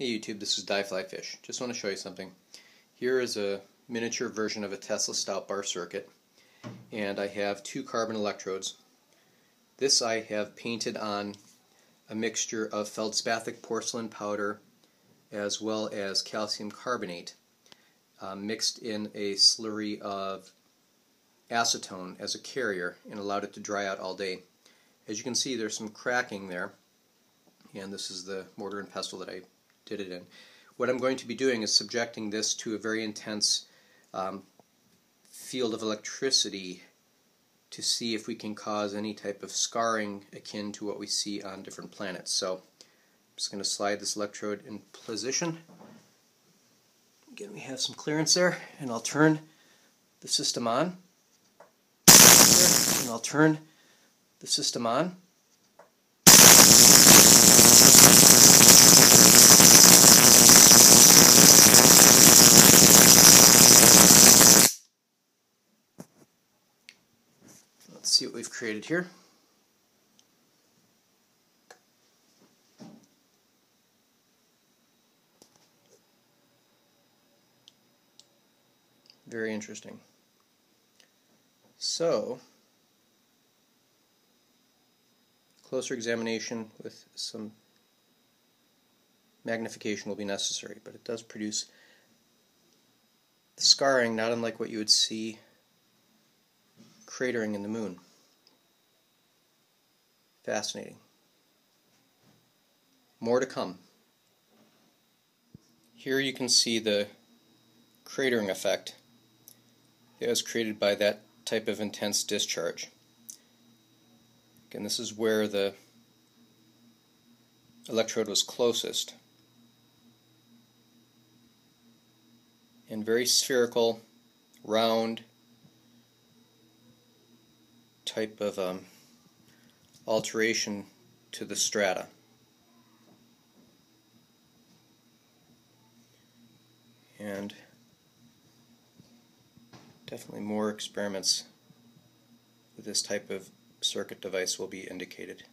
Hey YouTube, this is DiveFlyFish. Just want to show you something. Here is a miniature version of a Tesla stout bar circuit and I have two carbon electrodes. This I have painted on a mixture of feldspathic porcelain powder as well as calcium carbonate uh, mixed in a slurry of acetone as a carrier and allowed it to dry out all day. As you can see there's some cracking there and this is the mortar and pestle that I did it in. What I'm going to be doing is subjecting this to a very intense um, field of electricity to see if we can cause any type of scarring akin to what we see on different planets. So I'm just going to slide this electrode in position. Again, we have some clearance there, and I'll turn the system on. And I'll turn the system on. Let's see what we've created here. Very interesting. So, closer examination with some magnification will be necessary, but it does produce the scarring not unlike what you would see cratering in the moon. Fascinating. More to come. Here you can see the cratering effect that was created by that type of intense discharge. Again, this is where the electrode was closest. And very spherical, round, type of um, alteration to the strata. And definitely more experiments with this type of circuit device will be indicated.